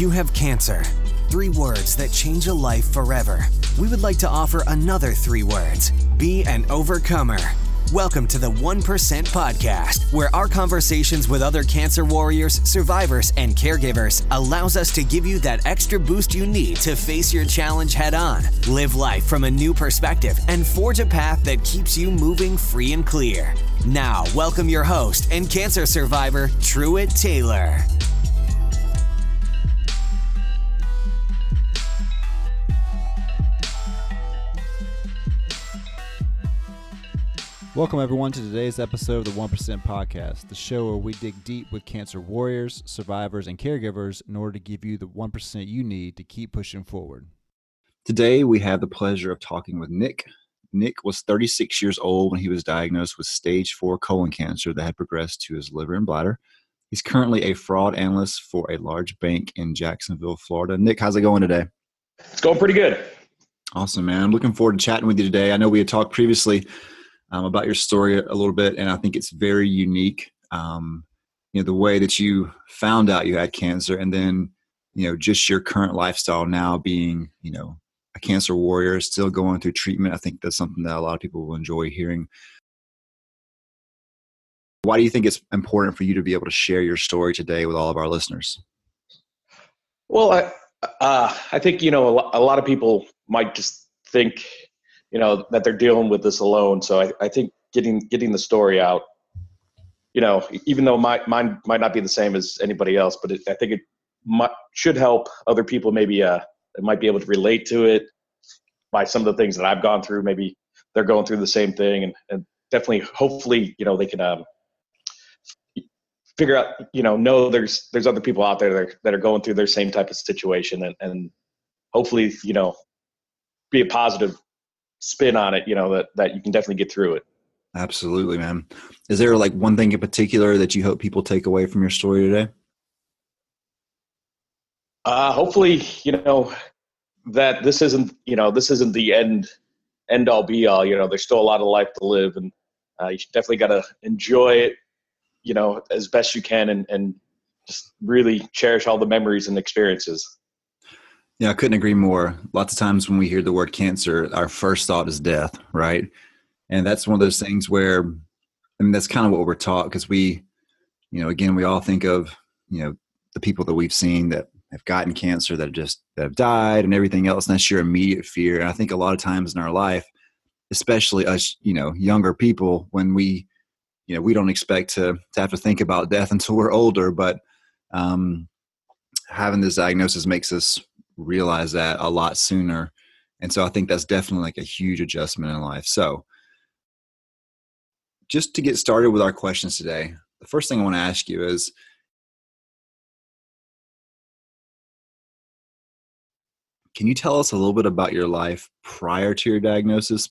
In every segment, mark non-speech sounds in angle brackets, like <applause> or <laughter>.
You have cancer. Three words that change a life forever. We would like to offer another three words be an overcomer. Welcome to the 1% Podcast, where our conversations with other cancer warriors, survivors, and caregivers allows us to give you that extra boost you need to face your challenge head on, live life from a new perspective, and forge a path that keeps you moving free and clear. Now, welcome your host and cancer survivor, Truett Taylor. Welcome, everyone, to today's episode of the 1% Podcast, the show where we dig deep with cancer warriors, survivors, and caregivers in order to give you the 1% you need to keep pushing forward. Today, we have the pleasure of talking with Nick. Nick was 36 years old when he was diagnosed with stage 4 colon cancer that had progressed to his liver and bladder. He's currently a fraud analyst for a large bank in Jacksonville, Florida. Nick, how's it going today? It's going pretty good. Awesome, man. I'm looking forward to chatting with you today. I know we had talked previously um, about your story a little bit, and I think it's very unique. Um, you know, the way that you found out you had cancer, and then you know, just your current lifestyle now, being you know a cancer warrior, still going through treatment. I think that's something that a lot of people will enjoy hearing. Why do you think it's important for you to be able to share your story today with all of our listeners? Well, I, uh, I think you know a lot of people might just think you know that they're dealing with this alone. So I, I think getting getting the story out, you know, even though my mine might not be the same as anybody else, but it, I think it might, should help other people maybe uh might be able to relate to it by some of the things that I've gone through. Maybe they're going through the same thing, and, and definitely, hopefully, you know, they can um, figure out, you know, know there's there's other people out there that are, that are going through their same type of situation, and, and hopefully, you know, be a positive spin on it, you know, that, that you can definitely get through it. Absolutely, man. Is there like one thing in particular that you hope people take away from your story today? Uh, hopefully, you know, that this isn't, you know, this isn't the end, end all be all, you know, there's still a lot of life to live and uh, you definitely got to enjoy it, you know, as best you can and, and just really cherish all the memories and experiences. Yeah, I couldn't agree more. Lots of times when we hear the word cancer, our first thought is death, right? And that's one of those things where, I mean, that's kind of what we're taught because we, you know, again, we all think of, you know, the people that we've seen that have gotten cancer that have just that have died and everything else, and that's your immediate fear. And I think a lot of times in our life, especially us, you know, younger people, when we, you know, we don't expect to to have to think about death <laughs> until we're older, but um, having this diagnosis makes us realize that a lot sooner. And so I think that's definitely like a huge adjustment in life. So, just to get started with our questions today, the first thing I want to ask you is Can you tell us a little bit about your life prior to your diagnosis?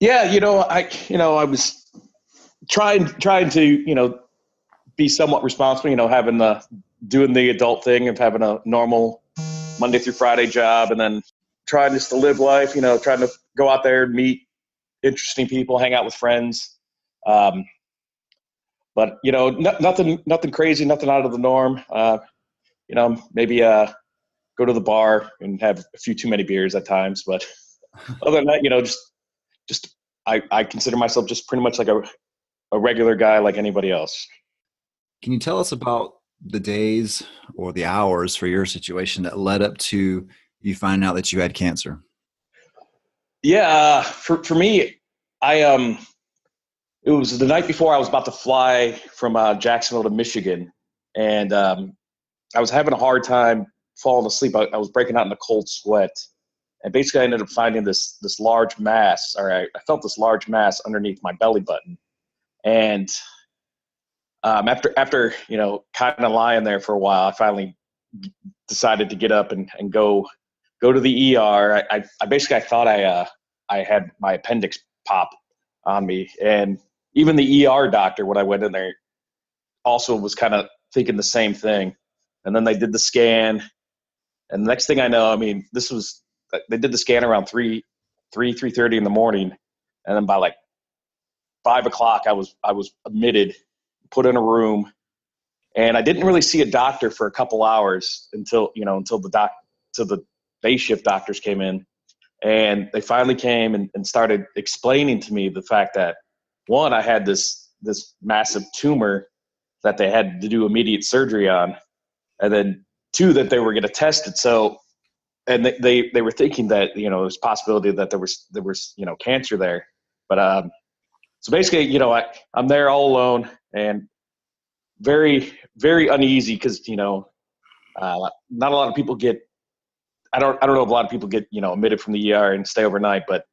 Yeah, you know, I you know, I was trying trying to, you know, be somewhat responsible, you know, having the doing the adult thing of having a normal Monday through Friday job, and then trying just to live life. You know, trying to go out there and meet interesting people, hang out with friends. Um, but you know, nothing, nothing crazy, nothing out of the norm. Uh, you know, maybe uh, go to the bar and have a few too many beers at times. But <laughs> other than that, you know, just, just I, I consider myself just pretty much like a, a regular guy like anybody else. Can you tell us about the days or the hours for your situation that led up to you finding out that you had cancer? Yeah, uh, for for me, I um, it was the night before I was about to fly from uh, Jacksonville to Michigan, and um, I was having a hard time falling asleep. I, I, was breaking out in a cold sweat, and basically I ended up finding this this large mass, or I, I felt this large mass underneath my belly button, and um, after after you know kind of lying there for a while, I finally decided to get up and, and go go to the ER. I, I, I basically I thought I uh, I had my appendix pop on me, and even the ER doctor when I went in there also was kind of thinking the same thing. And then they did the scan, and the next thing I know, I mean, this was they did the scan around three three three thirty in the morning, and then by like five o'clock, I was I was admitted put in a room, and I didn't really see a doctor for a couple hours until you know until the doc to the day shift doctors came in, and they finally came and, and started explaining to me the fact that one I had this this massive tumor that they had to do immediate surgery on, and then two that they were going to test it. So, and they, they they were thinking that you know there's possibility that there was there was you know cancer there, but um, so basically you know I I'm there all alone and very very uneasy because you know uh, not a lot of people get I don't I don't know if a lot of people get you know admitted from the ER and stay overnight, but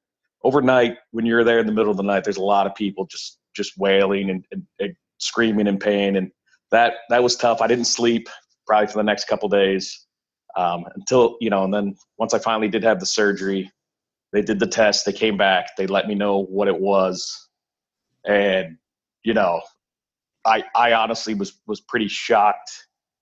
overnight when you're there in the middle of the night, there's a lot of people just just wailing and, and, and screaming in pain, and that that was tough. I didn't sleep probably for the next couple days um, until you know, and then once I finally did have the surgery, they did the test, they came back, they let me know what it was, and you know, I I honestly was was pretty shocked.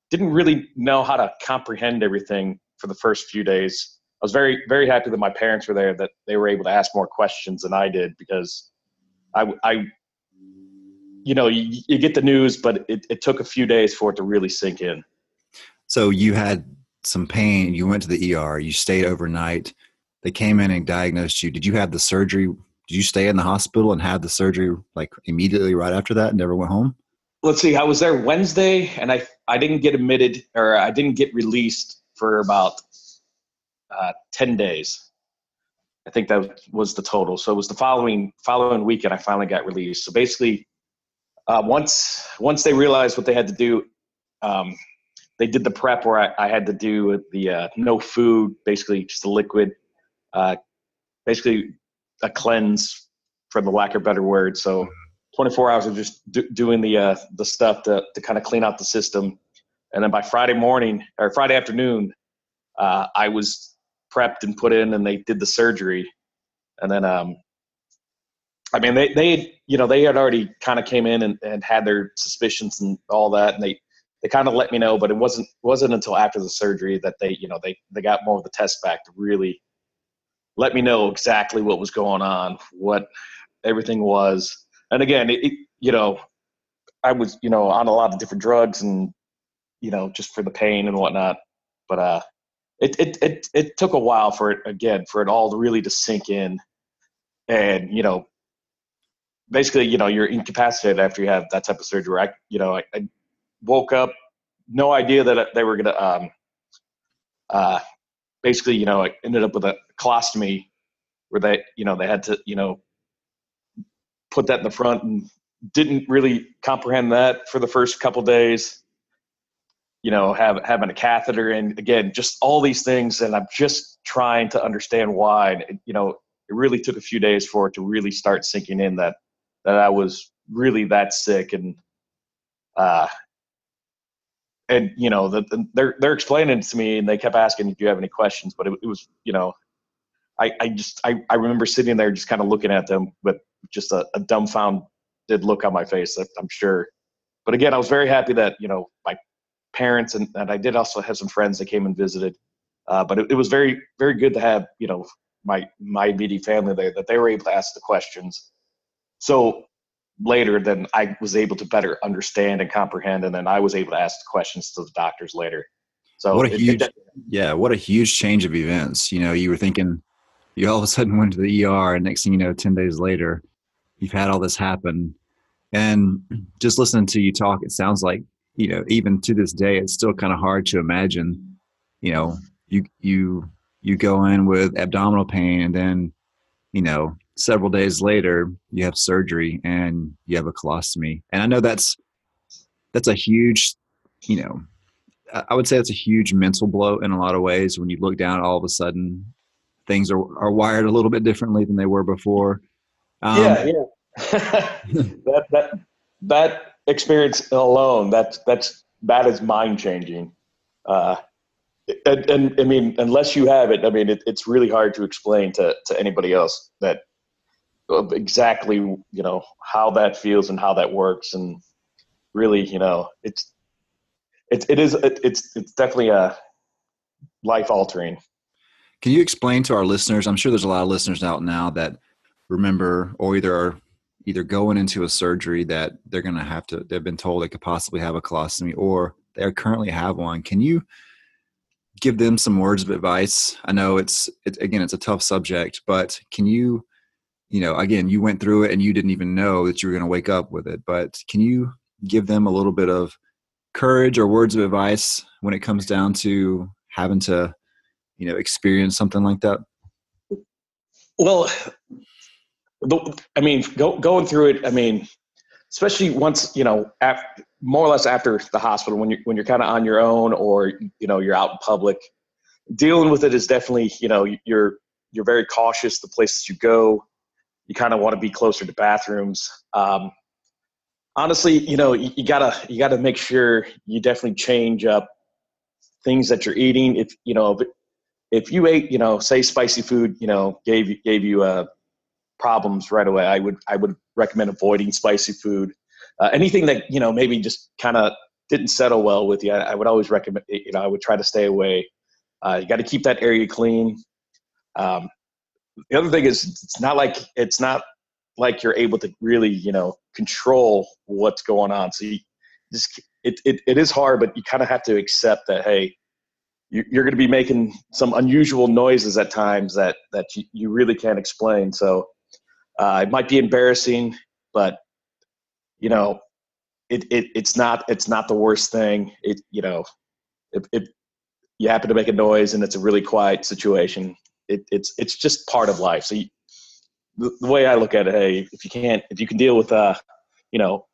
Didn't really know how to comprehend everything for the first few days. I was very very happy that my parents were there, that they were able to ask more questions than I did because I I you know you, you get the news, but it, it took a few days for it to really sink in. So you had some pain. You went to the ER. You stayed overnight. They came in and diagnosed you. Did you have the surgery? Did you stay in the hospital and have the surgery like immediately right after that? And never went home let's see, I was there Wednesday, and I I didn't get admitted or I didn't get released for about uh, ten days. I think that was the total. So it was the following following weekend I finally got released. So basically, uh, once once they realized what they had to do, um, they did the prep where I, I had to do the uh, no food, basically just a liquid, uh, basically a cleanse, for the lack of better word. So 24 hours of just do, doing the uh, the stuff to to kind of clean out the system, and then by Friday morning or Friday afternoon, uh, I was prepped and put in, and they did the surgery, and then um, I mean they they you know they had already kind of came in and, and had their suspicions and all that, and they they kind of let me know, but it wasn't wasn't until after the surgery that they you know they they got more of the tests back to really let me know exactly what was going on, what everything was and again, it, it, you know, I was, you know, on a lot of different drugs and, you know, just for the pain and whatnot. But uh, it, it, it, it took a while for it, again, for it all to really to sink in. And, you know, basically, you know, you're incapacitated after you have that type of surgery. I, you know, I, I woke up, no idea that they were going to, um, uh, basically, you know, I ended up with a colostomy where they, you know, they had to, you know, put that in the front and didn't really comprehend that for the first couple days. You know have, having a catheter and again just all these things and i'm just trying to understand why. And you know it really took a few days for it to really start sinking in that that i was really that sick and uh and you know the, the, they're they're explaining to me and they kept asking do you have any questions? But it, it was you know I, I just I, I remember sitting there just kind of looking at them with just a, a dumbfounded look on my face. I'm sure, but again, I was very happy that you know my parents and, and I did also have some friends that came and visited. Uh, but it, it, was very very good to have you know my my immediate family there that they were able to ask the questions. So later, then I was able to better understand and comprehend, and then I was able to ask the questions to the doctors later. So what a it, huge it, yeah, what a huge change of events. You know, you were thinking you all of a sudden went to the ER, and next thing you know, ten days later, you've had all this happen. And just listening to you talk it sounds like you know even to this day it's still kind of hard to imagine you know you you you go in with abdominal pain and then you know several days later you have surgery and you have a colostomy. And i know that's that's a huge you know i would say that's a huge mental blow in a lot of ways when you look down all of a sudden things are, are wired a little bit differently than they were before um, yeah, yeah. <laughs> that that that experience alone, that's that's that is mind changing. Uh, and, and, I mean, unless you have it, I mean, it, it's really hard to explain to to anybody else that exactly you know how that feels and how that works, and really, you know, it's it, it is it, it's it's definitely a life altering. Can you explain to our listeners? I'm sure there's a lot of listeners out now that remember or either are either going into a surgery that they're going to have to they've been told they could possibly have a colostomy or they currently have one can you give them some words of advice i know it's it, again it's a tough subject but can you you know again you went through it and you didn't even know that you were going to wake up with it but can you give them a little bit of courage or words of advice when it comes down to having to you know experience something like that well I mean, go, going through it. I mean, especially once you know, after, more or less after the hospital, when you're when you're kind of on your own or you know you're out in public, dealing with it is definitely you know you're you're very cautious the places you go. You kind of want to be closer to bathrooms. Um, honestly, you know, you, you, gotta you gotta make sure you definitely change up things that you're eating. If you know if, you ate, you know, say spicy food, you know, gave gave you a problems right away. I would I would recommend avoiding spicy food. Uh, anything that you know maybe just kind of didn't settle well with you, I, I, would always recommend. You know, I would try to stay away. Uh, you got to keep that area clean. Um, the other thing is, it's not like it's not like you're able to really you know control what's going on. So you just it it, it is hard, but you kind of have to accept that hey. You're going to be making some unusual noises at times that that you, really can't explain. So uh, it might be embarrassing, but you know, it, it it's not it's not the worst thing. It you know, if, if you happen to make a noise and it's a really quiet situation, it, it's it's just part of life. So you, the, the, way I look at it, hey, if you can't if you can deal with uh, you know,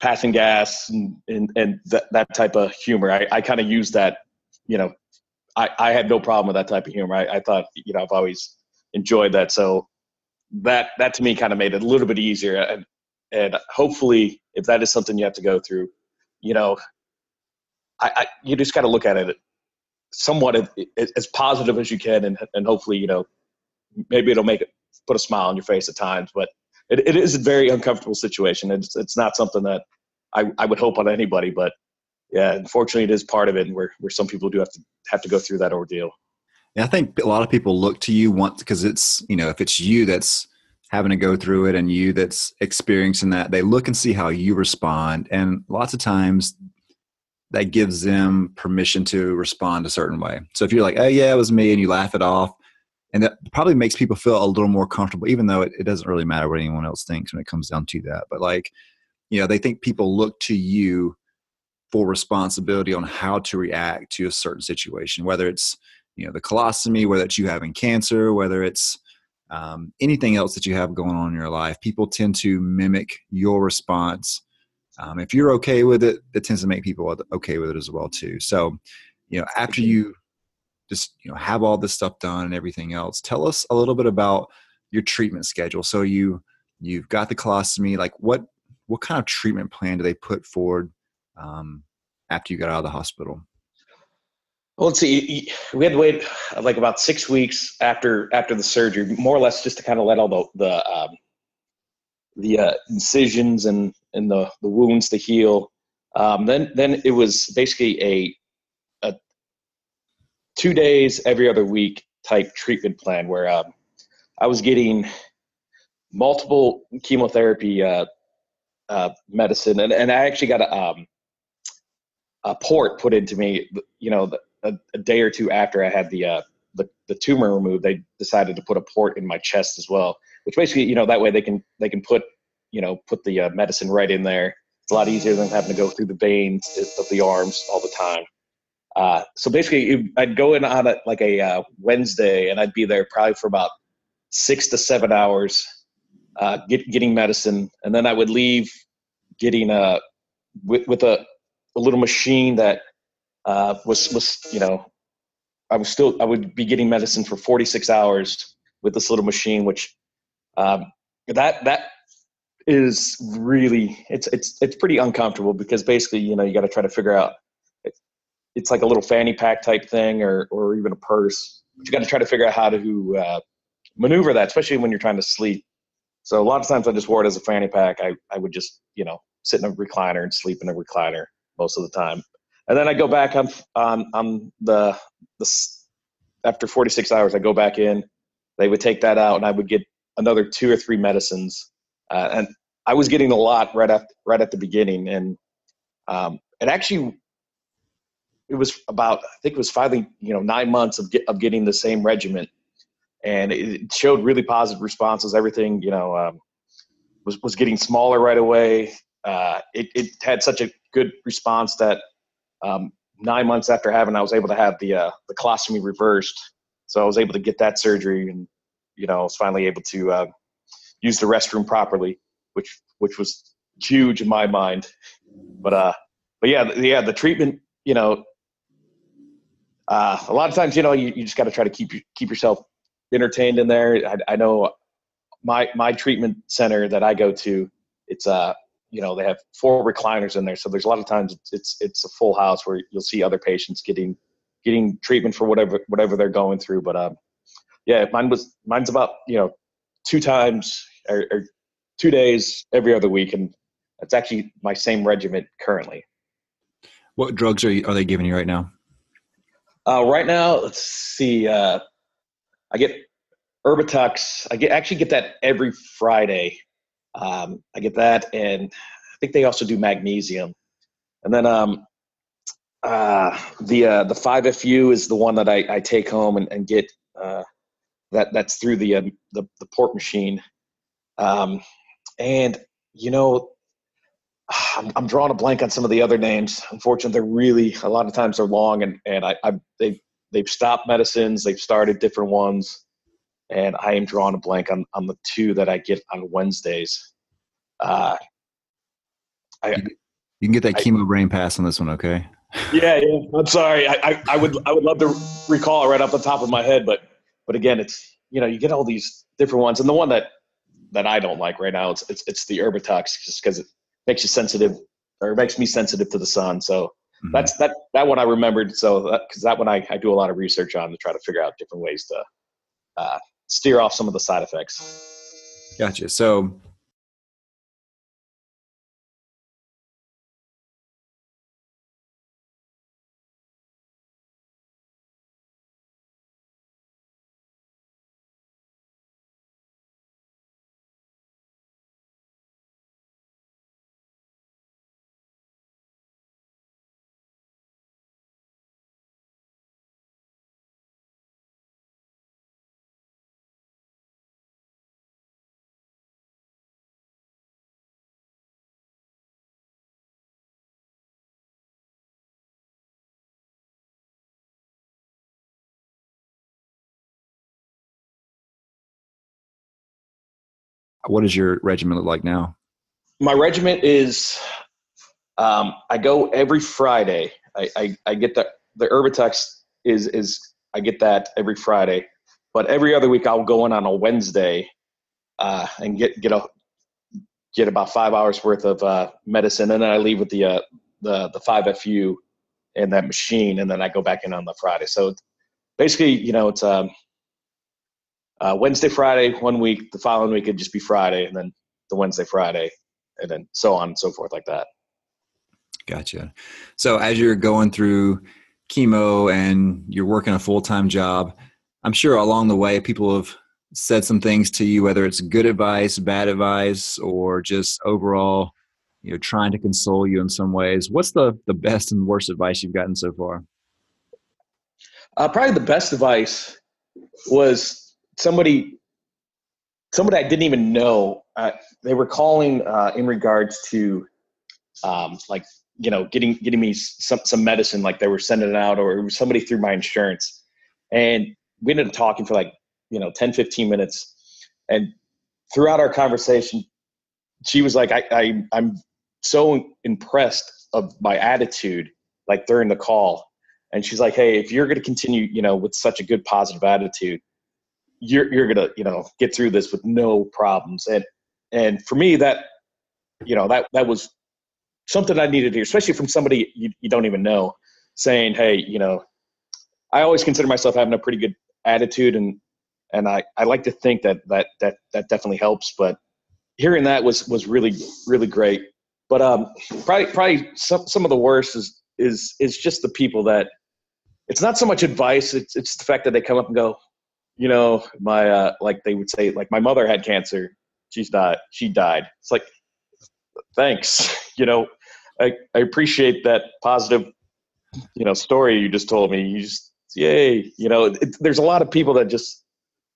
passing gas and and, and that that type of humor, I, I kind of use that. You know, I I had no problem with that type of humor. I, I thought you know I've always enjoyed that. So that that to me kind of made it a little bit easier and and hopefully if that is something you have to go through you know i, I you just got to look at it somewhat as, as positive as you can and and hopefully you know maybe it'll make it put a smile on your face at times but it, it is a very uncomfortable situation it's it's not something that i i would hope on anybody but yeah unfortunately it is part of it and where where some people do have to have to go through that ordeal Yeah, I think a lot of people look to you once because it's you know if it's you that's having to go through it and you that's experiencing that, they look and see how you respond, and lots of times that gives them permission to respond a certain way. So if you're like, "Oh yeah, it was me," and you laugh it off, and that probably makes people feel a little more comfortable, even though it, it doesn't really matter what anyone else thinks when it comes down to that. But like, you know, they think people look to you for responsibility on how to react to a certain situation, whether it's you know the colostomy whether it's you having cancer whether it's um, anything else that you have going on in your life people tend to mimic your response. Um, if you're okay with it it tends to make people okay with it as well too. So you know after you just you know have all this stuff done and everything else tell us a little bit about your treatment schedule. So you you've got the colostomy like what what kind of treatment plan do they put forward um, after you got out of the hospital well, let's see. We had to wait like about six weeks after after the surgery, more or less, just to kind of let all the the um, the uh, incisions and and the the wounds to heal. Um, then then it was basically a a two days every other week type treatment plan where um, I was getting multiple chemotherapy uh, uh, medicine, and, and I actually got a a port put into me. You know, a, a day or two after I had the, uh, the the tumor removed, they decided to put a port in my chest as well. Which basically, you know, that way they can they can put you know put the uh, medicine right in there. It's a lot easier than having to go through the veins of the arms all the time. Uh, so basically, I'd go in on a, like a uh, Wednesday, and I'd be there probably for about six to seven hours, uh, get, getting medicine, and then I would leave, getting a uh, with, with a, a little machine that uh, was was you know I was still I would be getting medicine for 46 hours with this little machine, which um, that that is really it's it's it's pretty uncomfortable because basically you know you got to try to figure out it's like a little fanny pack type thing or or even a purse. But you got to try to figure out how to uh, maneuver that, especially when you're trying to sleep. So a lot of times I just wore it as a fanny pack. I I would just you know sit in a recliner and sleep in a recliner most of the time. And then I go back on on on the the after 46 hours I go back in. They would take that out and I would get another two or three medicines. Uh, and I was getting a lot right at right at the beginning, and um, it actually it was about I think it was finally you know nine months of get, of getting the same regimen, and it showed really positive responses. Everything you know um, was was getting smaller right away. Uh, it, it had such a good response that um, nine months after having, I was able to have the uh, the colostomy reversed. So I was able to get that surgery, and you know, I was finally able to uh, use the restroom properly, which which was huge in my mind. But uh, but yeah, yeah, the treatment, you know, uh, a lot of times, you know, you, you just got to try to keep keep yourself entertained in there. I, I know my my treatment center that I go to, it's uh you know they have four recliners in there, so there's a lot of times it's it's, it's a full house where you'll see other patients getting getting treatment for whatever whatever they're going through. But um, yeah, mine was mine's about you know two times or, or two days every other week, and that's actually my same regimen currently. What drugs are you, are they giving you right now? Uh, right now, let's see. Uh, I get Erbitux. I get actually get that every Friday. Um, I get that, and I think they also do magnesium. And then um, uh, the uh, the five FU is the one that I, I take home and, and get. Uh, that that's through the um, the, the port machine. Um, and you know, <sighs> I'm, I'm drawing a blank on some of the other names. Unfortunately, they're really a lot of times they're long, and and I, I they they've stopped medicines, they've started different ones and I am drawing a blank on, on the two that I get on Wednesdays. Uh, I, you can get that I, chemo brain pass on this one, okay? Yeah, yeah. I'm sorry. I, I, I, would I would love to recall right off the top of my head, but but again, it's you know you get all these different ones, and the one that that I don't like right now it's it's, it's the Erbitux just because it makes you sensitive or it makes me sensitive to the sun. So mm-hmm. that's that that one I remembered. So because that, that, one I, I do a lot of research on to try to figure out different ways to uh, steer off some of the side effects. Gotcha. So what does your regiment look like now? My regiment is um, I go every Friday. I, I, I get the the Erbitux is is I get that every Friday, but every other week I'll go in on a Wednesday uh, and get get a get about five hours worth of uh, medicine, and then I leave with the uh, the the five FU and that machine, and then I go back in on the Friday. So basically, you know, it's um, uh, Wednesday, Friday, one week. The following week it'd just be Friday, and then the Wednesday, Friday, and then so on and so forth like that. Gotcha. So as you're going through chemo and you're working a full time job, I'm sure along the way people have said some things to you, whether it's good advice, bad advice, or just overall, you know, trying to console you in some ways. What's the the best and worst advice you've gotten so far? Uh, probably the best advice was somebody somebody I didn't even know. Uh, they were calling uh, in regards to um, like you know getting getting me some some medicine, like they were sending it out, or somebody through my insurance, and we ended up talking for like you know 10, 15 minutes, and throughout our conversation, she was like, I, I I'm so impressed of my attitude, like during the call, and she's like, Hey, if you're going to continue, you know, with such a good positive attitude you're you're gonna you know get through this with no problems and and for me that you know that that was something I needed to hear, especially from somebody you, you don't even know, saying, "Hey, you know, I always consider myself having a pretty good attitude, and and I, I like to think that that that that definitely helps." But hearing that was was really really great. But um, probably probably some some of the worst is is is just the people that it's not so much advice; it's it's the fact that they come up and go, you know, my uh, like they would say, like my mother had cancer. she's died. She died. It's like, thanks. <laughs> You know, I, I appreciate that positive, you know, story you just told me. You just, yay. You know, it, there's a lot of people that just,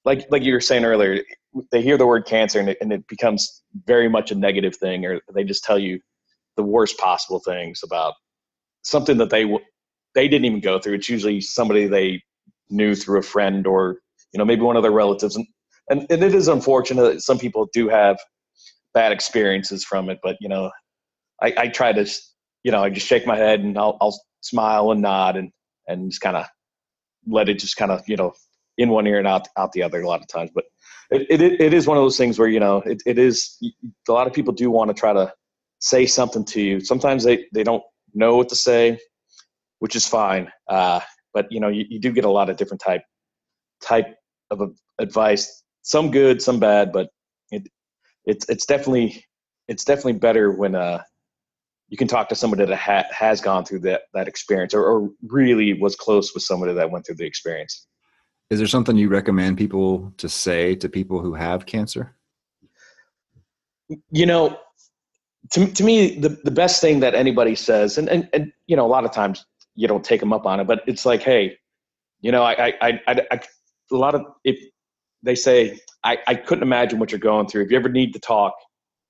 like, like you were saying earlier, they hear the word cancer and it, and it becomes very much a negative thing, or they just tell you the worst possible things about something that they they didn't even go through. It's usually somebody they knew through a friend or you know maybe one of their relatives, and and, and it is unfortunate that some people do have bad experiences from it. But you know, I, I try to you know I just shake my head and I'll, I'll smile and nod and and just kind of let it just kind of you know in one ear and out out the other a lot of times. But it, it, it is one of those things where you know it, it is a lot of people do want to try to say something to you. Sometimes they they don't know what to say, which is fine. Uh, but you know you, you do get a lot of different type type of advice. Some good, some bad, but it it's it's definitely it's definitely better when uh you can talk to somebody that ha- has gone through that that experience or, or really was close with somebody that went through the experience. Is there something you recommend people to say to people who have cancer? You know, to, to me, the, the best thing that anybody says, and, and, and, you know, a lot of times you don't take them up on it, but it's like, hey, you know, I, I, I, I a lot of, if they say, I, I couldn't imagine what you're going through. If you ever need to talk,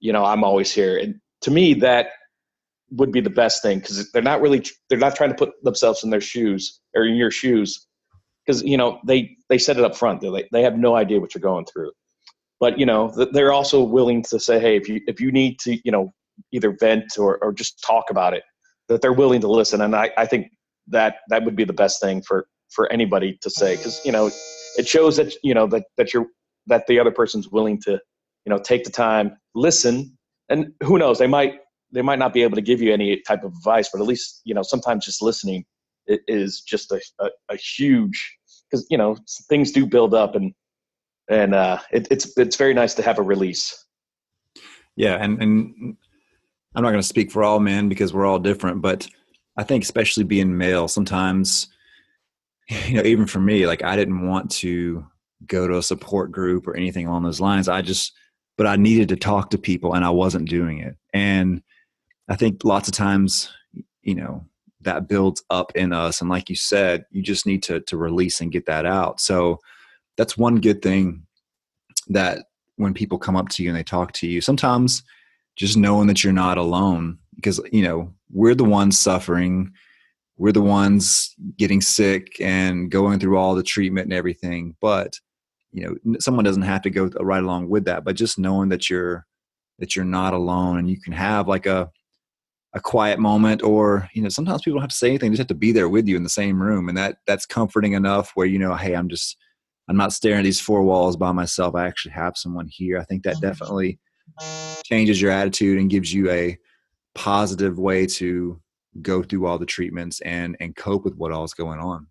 you know, I'm always here. And to me, that would be the best thing because they're not really, they're not trying to put themselves in their shoes or in your shoes because you know they they set it up front. They they have no idea what you're going through, but you know they're also willing to say, hey, if you if you need to, you know, either vent or or just talk about it, that they're willing to listen. And I I think that that would be the best thing for for anybody to say because you know it shows that you know that that you're that the other person's willing to you know take the time listen and who knows they might they might not be able to give you any type of advice but at least you know sometimes just listening is just a, a, a huge because you know things do build up and and uh, it, it's it's very nice to have a release. Yeah, and and I'm not going to speak for all men because we're all different, but I think especially being male, sometimes <laughs> you know even for me, like I didn't want to go to a support group or anything along those lines. I just but I needed to talk to people and I wasn't doing it. And I think lots of times, you know, that builds up in us and like you said you just need to to release and get that out so that's one good thing that when people come up to you and they talk to you sometimes just knowing that you're not alone because you know we're the ones suffering we're the ones getting sick and going through all the treatment and everything but you know someone doesn't have to go right along with that but just knowing that you're that you're not alone and you can have like a a quiet moment or you know sometimes people don't have to say anything they just have to be there with you in the same room and that that's comforting enough where you know hey i'm just i'm not staring at these four walls by myself i actually have someone here. I think that mm-hmm. definitely changes your attitude and gives you a positive way to go through all the treatments and and cope with what all's going on.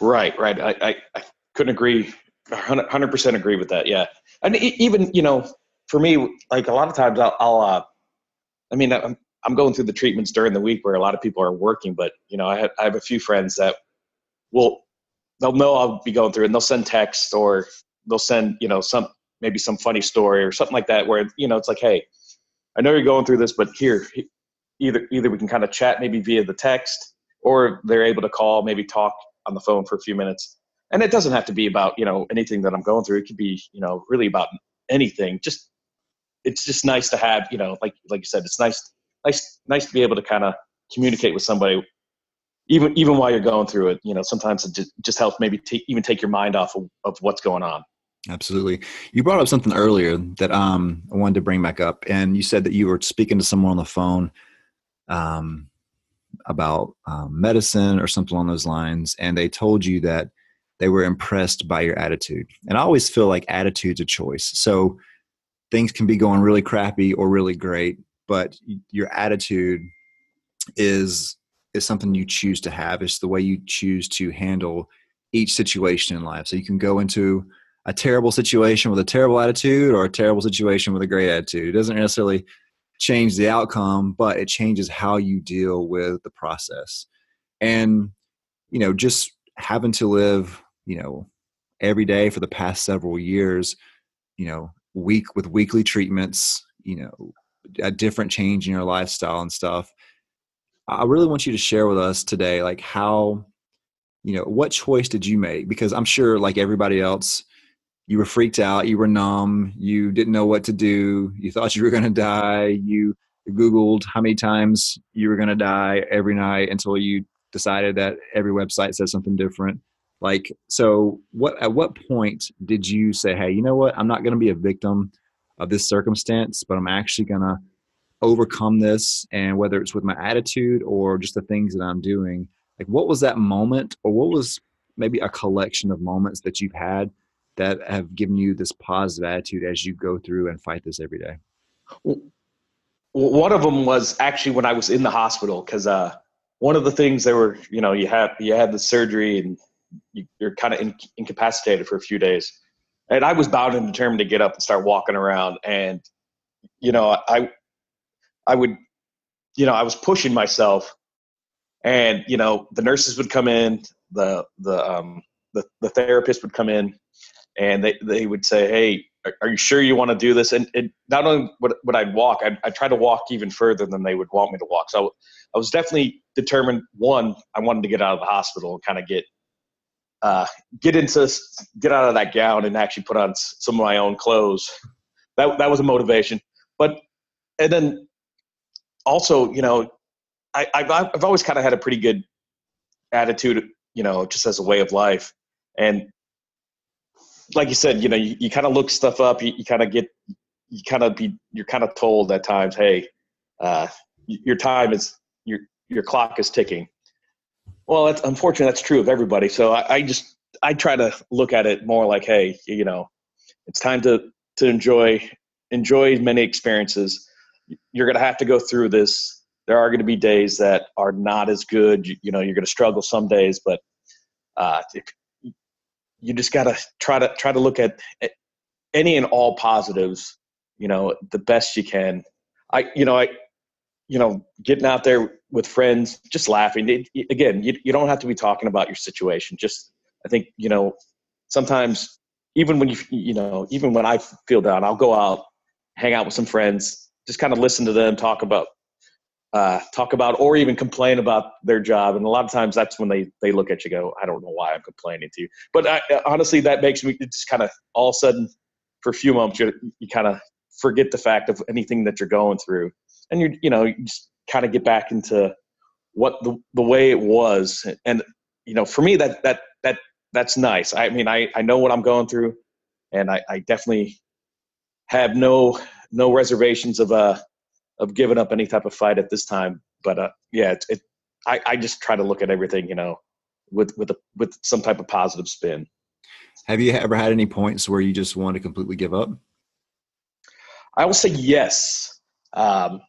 Right right. I i, I couldn't agree 100% agree with that yeah. And even you know for me like a lot of times i'll, I'll uh, i mean I'm, I'm going through the treatments during the week where a lot of people are working, but you know, I have, I have a few friends that will, they'll know I'll be going through it and they'll send text or they'll send, you know, some, maybe some funny story or something like that where, you know, it's like, Hey, I know you're going through this, but here, either, either we can kind of chat maybe via the text or they're able to call, maybe talk on the phone for a few minutes. And it doesn't have to be about, you know, anything that I'm going through. It could be, you know, really about anything. Just, it's just nice to have, you know, like, like you said, it's nice nice nice to be able to kind of communicate with somebody even even while you're going through it you know sometimes it just, just helps maybe even take your mind off of, of what's going on absolutely you brought up something earlier that um, i wanted to bring back up and you said that you were speaking to someone on the phone um, about um, medicine or something along those lines and they told you that they were impressed by your attitude. And i always feel like attitude's a choice. So things can be going really crappy or really great but your attitude is is something you choose to have. It's the way you choose to handle each situation in life. So you can go into a terrible situation with a terrible attitude or a terrible situation with a great attitude. It doesn't necessarily change the outcome but it changes how you deal with the process and you know just having to live you know every day for the past several years you know week with weekly treatments, you know, a different change in your lifestyle and stuff. I really want you to share with us today, like how, you know, what choice did you make? Because I'm sure, like everybody else, you were freaked out, you were numb, you didn't know what to do, you thought you were going to die, you Googled how many times you were going to die every night until you decided that every website says something different. Like, so what, at what point did you say, hey, you know what? I'm not going to be a victim of this circumstance, but I'm actually going to overcome this. And whether it's with my attitude or just the things that I'm doing, like, what was that moment or what was maybe a collection of moments that you've had that have given you this positive attitude as you go through and fight this every day? One of them was actually when I was in the hospital because uh, one of the things they were, you know, you had you had the surgery and you, are kind of in, incapacitated for a few days, and I was bound and determined to get up and start walking around, and you know, I I would, you know, I was pushing myself, and you know, the nurses would come in, the the um the, the therapist would come in and they, they would say, Hey, are, you sure you want to do this? And it, not only would, would I walk, I, I try to walk even further than they would want me to walk. So I was definitely determined. One, I wanted to get out of the hospital and kind of get, uh, get into, get out of that gown and actually put on some of my own clothes. That, that was a motivation. But, and then also, you know, I, I've, I've always kind of had a pretty good attitude, you know, just as a way of life. And like you said, you know, you, you kind of look stuff up. You, you kind of get, you kind of be, you're kind of told at times, hey, uh, your time is your your clock is ticking. Well, that's unfortunately that's true of everybody. So I, I just I try to look at it more like, hey, you know, it's time to to enjoy enjoy many experiences. You're going to have to go through this. There are going to be days that are not as good. You, you know, you're going to struggle some days, but uh, if, you just got to try to try to look at any and all positives you know the best you can. I you know i you know getting out there with friends just laughing. It, again you, you don't have to be talking about your situation. Just i think you know sometimes even when you you know even when i feel down i'll go out hang out with some friends just kind of listen to them talk about uh, talk about or even complain about their job. And a lot of times that's when they, they look at you go, I don't know why I'm complaining to you. But I, honestly, that makes me just kind of all of a sudden for a few moments, you, you kind of forget the fact of anything that you're going through. And you you know, you just kind of get back into what the, the way it was. And, you know, for me, that, that, that, that's nice. I mean, I, I know what I'm going through and I, I definitely have no, no reservations of, uh, of giving up any type of fight at this time. But uh, yeah, it, it I, I just try to look at everything, you know, with with a, with some type of positive spin. Have you ever had any points where you just want to completely give up? I will say yes. Um,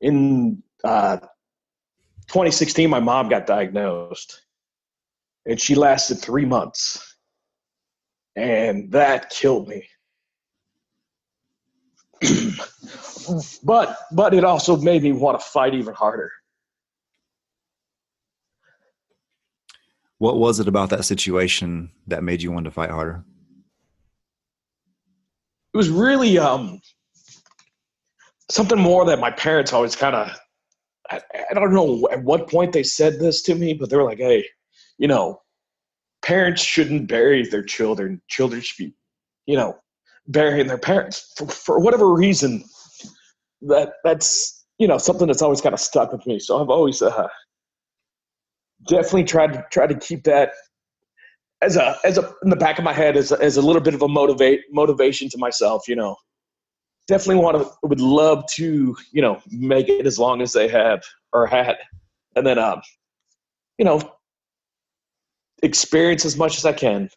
in uh, 2016, my mom got diagnosed, and she lasted three months, and that killed me. <clears throat> but but it also made me want to fight even harder. What was it about that situation that made you want to fight harder? It was really um, something more that my parents always kind of. I, I don't know at what point they said this to me, but they were like, "Hey, you know, parents shouldn't bury their children. Children should be, you know, burying their parents for, for whatever reason. That that's you know something that's always kind of stuck with me. So i've always uh, definitely tried to try to keep that as a as a in the back of my head as a, as a little bit of a motivate motivation to myself you know. Definitely want to would love to you know make it as long as they have or had. And then um you know experience as much as i can.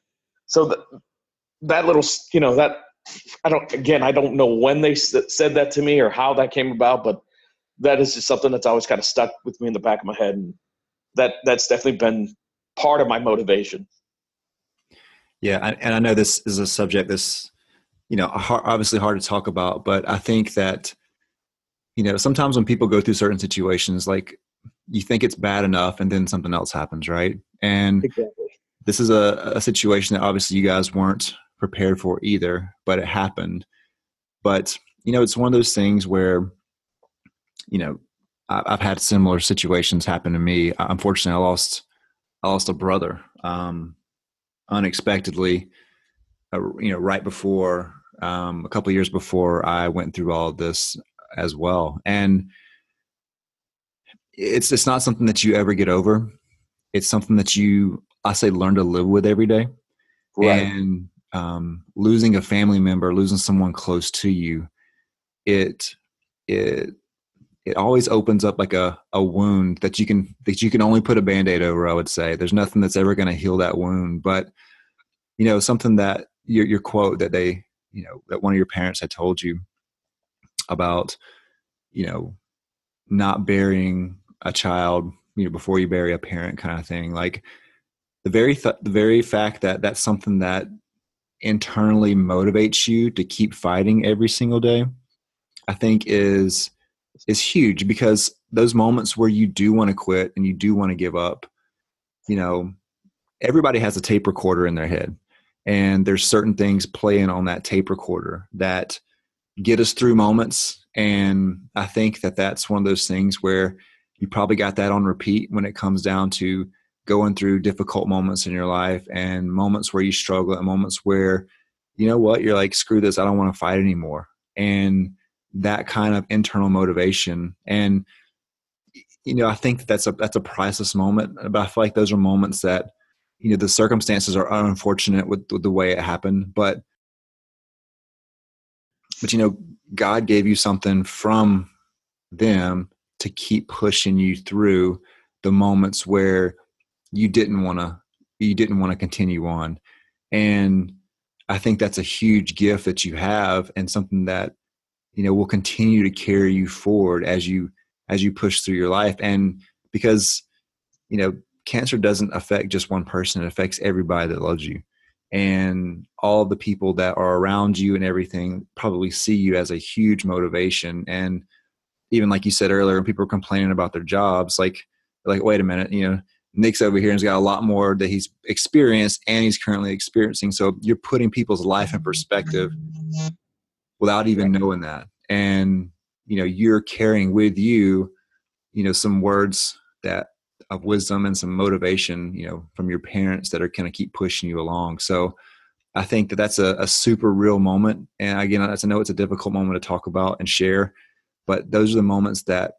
So that that little you know that I don't. Again, I don't know when they said that to me or how that came about, but that is just something that's always kind of stuck with me in the back of my head, and that that's definitely been part of my motivation. Yeah, and I know this is a subject that's you know obviously hard to talk about, but I think that you know sometimes when people go through certain situations, like you think it's bad enough, and then something else happens, right? And exactly. this is a, a situation that obviously you guys weren't prepared for either, but it happened. But you know, it's one of those things where, you know, I've had similar situations happen to me. Unfortunately, I lost I lost a brother um, unexpectedly. Uh, you know, right before um, a couple years before I went through all of this as well, and it's it's not something that you ever get over. It's something that you I say learn to live with every day. Right. And um, losing a family member, losing someone close to you, it it it always opens up like a, a wound that you can that you can only put a band-aid over i would say. There's nothing that's ever going to heal that wound but you know something that your, your quote that they you know that one of your parents had told you about you know not burying a child you know before you bury a parent kind of thing like the very th- the very fact that that's something that internally motivates you to keep fighting every single day i think is is huge because those moments where you do want to quit and you do want to give up, you know, everybody has a tape recorder in their head. And there's certain things playing on that tape recorder that get us through moments. And I think that that's one of those things where you probably got that on repeat when it comes down to going through difficult moments in your life and moments where you struggle and moments where, you know what, you're like, screw this, I don't want to fight anymore. And that kind of internal motivation and you know i think that that's a that's a priceless moment but i feel like those are moments that you know the circumstances are unfortunate with, with the way it happened but but you know god gave you something from them to keep pushing you through the moments where you didn't want to you didn't want to continue on. And i think that's a huge gift that you have and something that you know will continue to carry you forward as you as you push through your life. And because you know cancer doesn't affect just one person it affects everybody that loves you. And all the people that are around you and everything probably see you as a huge motivation. And even like you said earlier when people are complaining about their jobs like like wait a minute you know nick's over here and he's got a lot more that he's experienced and he's currently experiencing so you're putting people's life in perspective without even knowing that. And, you know, you're carrying with you, you know, some words that of wisdom and some motivation, you know, from your parents that are going to keep pushing you along. So I think that that's a, a super real moment. And again, I know it's a difficult moment to talk about and share, but those are the moments that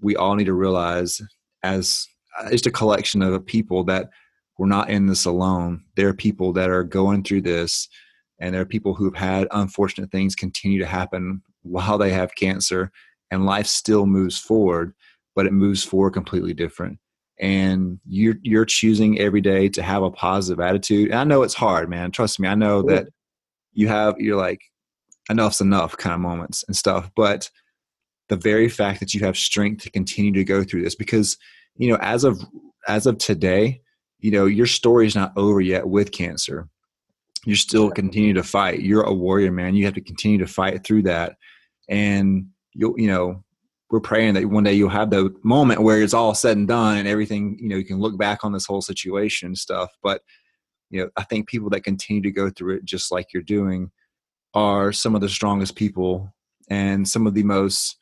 we all need to realize as Uh, just a collection of people that we're not in this alone. There are people that are going through this and there are people who've had unfortunate things continue to happen while they have cancer and life still moves forward but it moves forward completely different. And you're you're choosing every day to have a positive attitude. And i know it's hard man. Trust me i know that you have you're like enough's enough kind of moments and stuff. But the very fact that you have strength to continue to go through this because you know as of as of today you know your story is not over yet with cancer. You still continue to fight. You're a warrior man. You have to continue to fight through that. And you'll you know we're praying that one day you'll have the moment where it's all said and done and everything you know you can look back on this whole situation and stuff. But you know i think people that continue to go through it just like you're doing are some of the strongest people and some of the most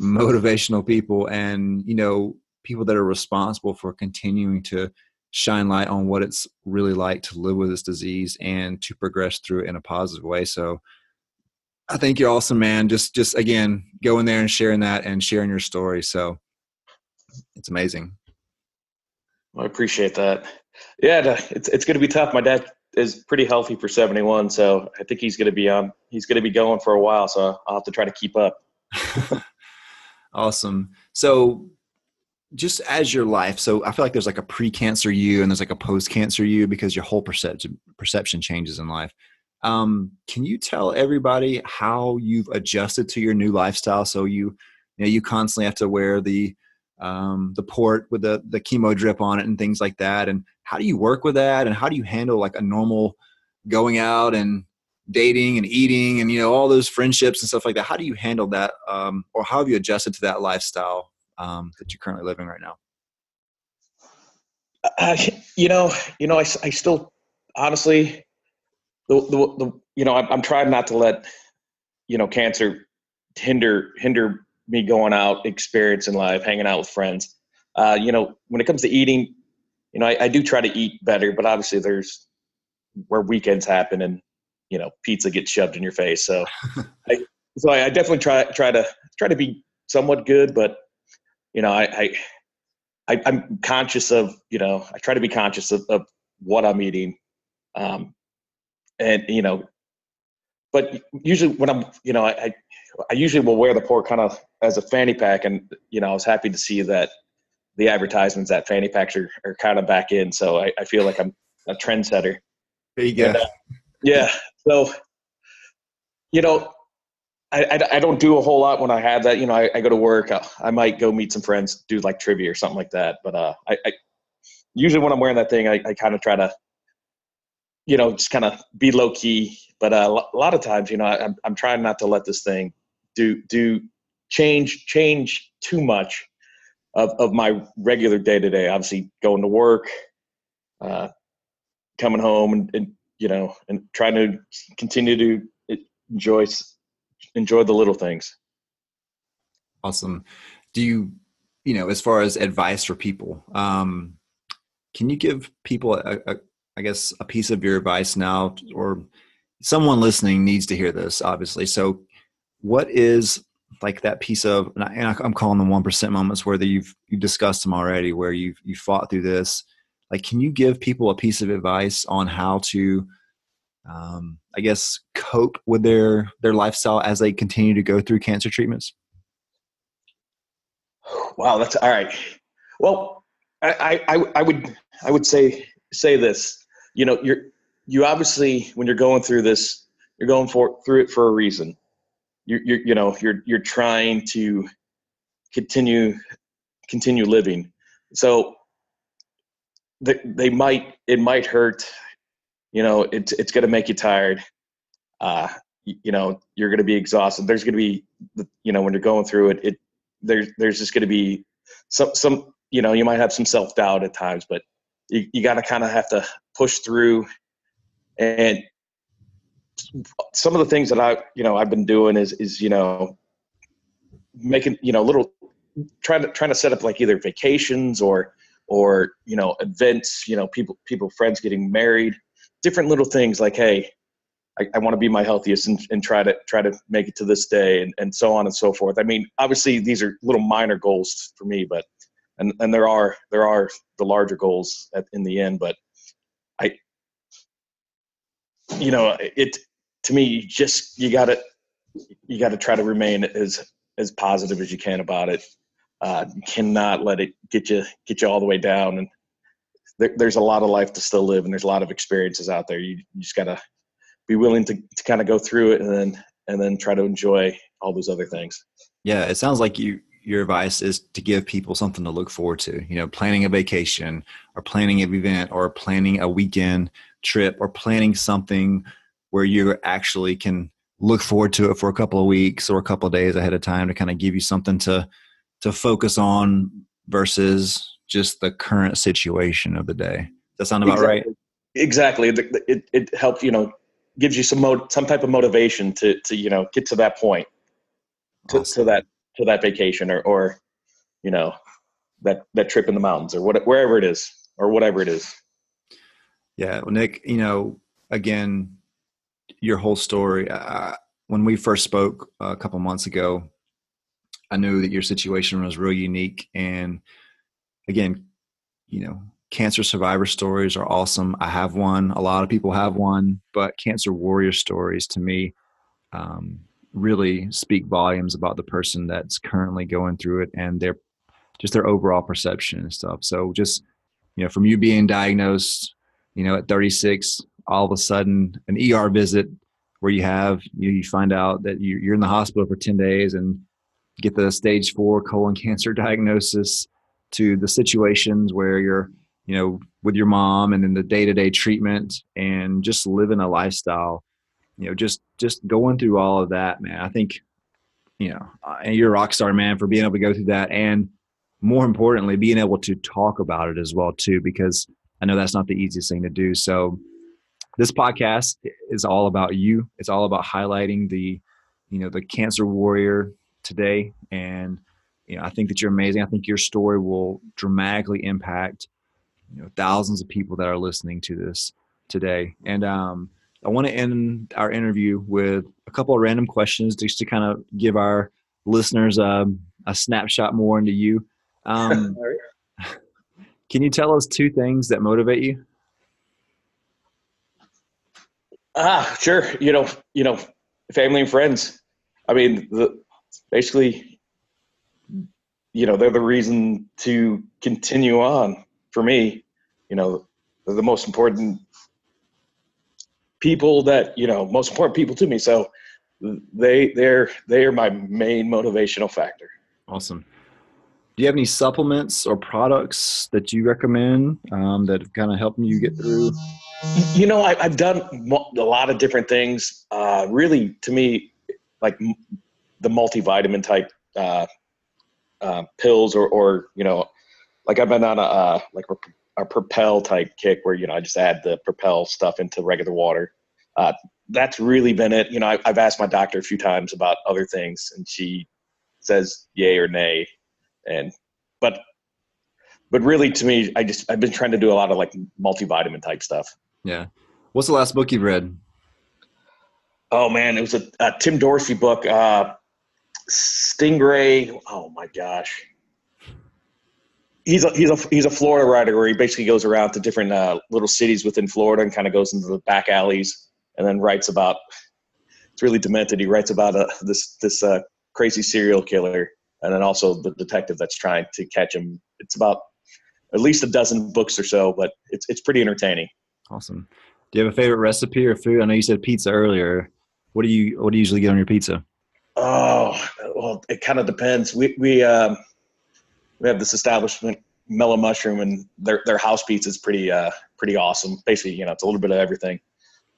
motivational people. And you know people that are responsible for continuing to shine light on what it's really like to live with this disease and to progress through it in a positive way. So I think you're awesome, man. Just just again, going there and sharing that and sharing your story. So it's amazing. I appreciate that. Yeah, it's it's going to be tough. My dad is pretty healthy for 71, so I think he's going to be on. He's going to be going for a while, so I'll have to try to keep up. <laughs> awesome. So just as your life so i feel like there's like a pre-cancer you and there's like a post-cancer you because your whole perception perception changes in life. Um, can you tell everybody how you've adjusted to your new lifestyle? So you you know you constantly have to wear the um, the port with the the chemo drip on it and things like that and how do you work with that? And how do you handle like a normal going out and dating and eating and you know all those friendships and stuff like that? How do you handle that um, or how have you adjusted to that lifestyle um, that you're currently living right now? Uh, you know, you know, I, I still honestly the, the, the you know, I'm, I'm trying not to let, you know, cancer hinder hinder me going out, experiencing life, hanging out with friends. Uh, you know, when it comes to eating, you know, I, I do try to eat better, but obviously there's where weekends happen and you know pizza gets shoved in your face. So, <laughs> I, so I, I, definitely try try to try to be somewhat good, but you know, I, I I'm conscious of you know I try to be conscious of, of what I'm eating, um, and you know, but usually when I'm you know I I usually will wear the port kind of as a fanny pack, and you know I was happy to see that the advertisements that fanny packs are, are kind of back in. So I, I feel like I'm a trendsetter. There you go. And, uh, yeah. So, you know, I, I, I, don't do a whole lot when I have that. You know, I, I go to work. I, uh, I, might go meet some friends, do like trivia or something like that. But uh, I, usually when I'm wearing that thing, I, kind of try to, you know, just kind of be low key. But uh, a lot of times, you know, I, I'm I'm trying not to let this thing do do change change too much of of my regular day to day. Obviously, going to work, uh, coming home, and, and you know, and trying to continue to enjoy enjoy the little things. Awesome. Do you, you know, as far as advice for people, um, can you give people, a, a, I guess, a piece of your advice now, or someone listening needs to hear this, obviously. So, what is like that piece of, and, I, am calling them one percent moments, where you've you've discussed them already, where you've you fought through this. Like, can you give people a piece of advice on how to um, I guess, cope with their their lifestyle as they continue to go through cancer treatments? Wow, that's all right. Well, I, I, I would I would say say this. You know, you're you obviously when you're going through this, you're going for through it for a reason. You're, you're you know you're you're trying to continue continue living. So they, they might it might hurt you know it's it's going to make you tired. Uh you know you're going to be exhausted. There's going to be you know when you're going through it it there's there's just going to be some some you know you might have some self-doubt at times but you, you got to kind of have to push through. And some of the things that i you know i've been doing is is you know making you know little trying to trying to set up like either vacations or or you know events you know people people friends getting married different little things like, hey, I, I want to be my healthiest and, and try to try to make it to this day and, and so on and so forth. I mean, obviously these are little minor goals for me, but and, and there are there are the larger goals at, in the end, but I you know, it to me you just you gotta you gotta try to remain as as positive as you can about it. Uh, you cannot let it get you get you all the way down and there, there's a lot of life to still live and there's a lot of experiences out there. You, you just gotta be willing to, to kind of go through it and then and then try to enjoy all those other things. Yeah, it sounds like you your advice is to give people something to look forward to. You know, planning a vacation or planning an event or planning a weekend trip or planning something where you actually can look forward to it for a couple of weeks or a couple of days ahead of time to kind of give you something to to focus on versus just the current situation of the day. Does that sound about exactly. right? Exactly. It, it, helps, you know, gives you some mo- some type of motivation to, to, you know, get to that point, to, awesome. to that, to that vacation or, or, you know, that, that trip in the mountains or what, wherever it is or whatever it is. Yeah. Well, Nick, you know, again, your whole story, when we first spoke a couple months ago, I knew that your situation was real unique and again, you know, cancer survivor stories are awesome. I have one. A lot of people have one, but cancer warrior stories to me um, really speak volumes about the person that's currently going through it and their just their overall perception and stuff. So just you know, from you being diagnosed, you know, at 36, all of a sudden an ER visit where you have you, you find out that you, you're in the hospital for 10 days and get the stage four colon cancer <laughs> diagnosis to the situations where you're you know with your mom and then the day-to-day treatment and just living a lifestyle you know just just going through all of that man i think you know and you're a rock star man for being able to go through that and more importantly being able to talk about it as well too because i know that's not the easiest thing to do so this podcast is all about you. It's all about highlighting the, you know, the cancer warrior today. And, you know, I think that you're amazing. I think your story will dramatically impact, you know, thousands of people that are listening to this today. And um, I want to end our interview with a couple of random questions just to kind of give our listeners um, a snapshot more into you. Um, <laughs> can you tell us two things that motivate you? Ah, sure. You know, you know, family and friends. I mean, the, basically, you know, they're the reason to continue on for me. You know, they're the most important people that you know, most important people to me. So they they're they are my main motivational factor. Awesome. Do you have any supplements or products that you recommend um, that have kind of helped you get through? You know, I, have done a lot of different things. Uh, really, to me, like the multivitamin type uh, uh, pills, or, or you know, like I've been on a uh, like a, Propel type kick where you know I just add the Propel stuff into regular water. Uh, that's really been it. You know, I, I've asked my doctor a few times about other things, and she says yay or nay. And but but really, to me, I just I've been trying to do a lot of like multivitamin type stuff. Yeah. What's the last book you've read? Oh man, it was a, a Tim Dorsey book, uh, Stingray. Oh my gosh. He's a he's a he's a Florida writer where he basically goes around to different uh, little cities within Florida and kind of goes into the back alleys and then writes about. It's really demented. He writes about uh, this this uh, crazy serial killer and then also the detective that's trying to catch him. It's about at least a dozen books or so, but it's it's pretty entertaining. Awesome. Do you have a favorite recipe or food? I know you said pizza earlier. What do you what do you usually get on your pizza? Oh, well, it kind of depends. We we um, we have this establishment, Mellow Mushroom, and their their house pizza is pretty uh pretty awesome. Basically, you know, it's a little bit of everything.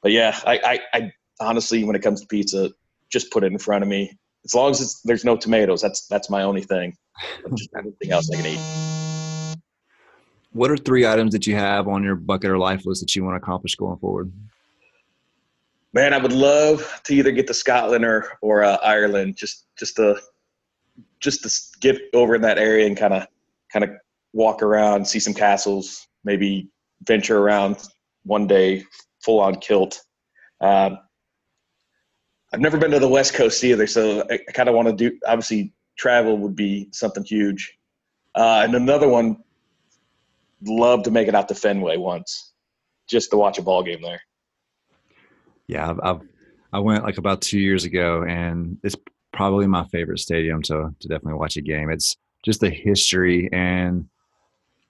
But yeah, I I, I honestly, when it comes to pizza, just put it in front of me. As long as it's, there's no tomatoes, that's that's my only thing. Just everything else I can eat what are three items that you have on your bucket or life list that you want to accomplish going forward? Man, I would love to either get to Scotland or or uh, Ireland, just just to just to get over in that area and kind of kind of walk around, see some castles, maybe venture around one day full on kilt. Um, I've never been to the West Coast either, so I, I kind of want to do. Obviously, travel would be something huge. Uh, and another one love to make it out to Fenway once, just to watch a ball game there. Yeah, I've, I've I went like about two years ago, and it's probably my favorite stadium to to definitely watch a game. It's just the history and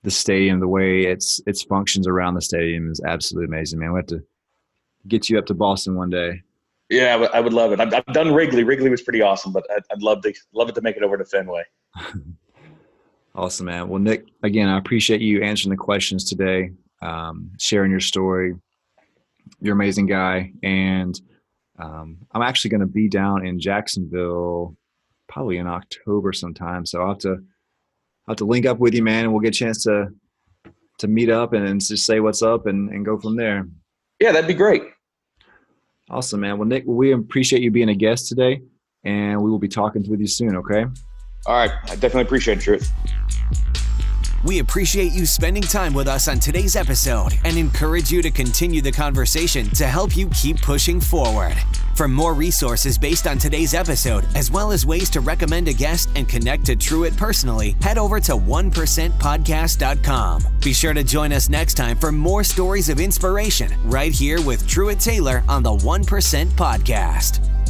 the stadium, the way it's its functions around the stadium is absolutely amazing, man. We have to get you up to Boston one day. Yeah, I would love it. I've, I've done Wrigley. Wrigley was pretty awesome, but I'd, I'd love to love it to make it over to Fenway. <laughs> Awesome, man. Well, Nick, again, I appreciate you answering the questions today, um, sharing your story. You're an amazing guy. And um, I'm actually going to be down in Jacksonville probably in October sometime. So I'll have to, I'll have to link up with you, man, and we'll get a chance to to meet up and, and just say what's up and, and go from there. Yeah, that'd be great. Awesome, man. Well, Nick, we appreciate you being a guest today, and we will be talking with you soon, okay? All right. I definitely appreciate it, Truett. We appreciate you spending time with us on today's episode and encourage you to continue the conversation to help you keep pushing forward. For more resources based on today's episode, as well as ways to recommend a guest and connect to Truett personally, head over to 1%podcast.com. Be sure to join us next time for more stories of inspiration right here with Truett Taylor on the 1% Podcast.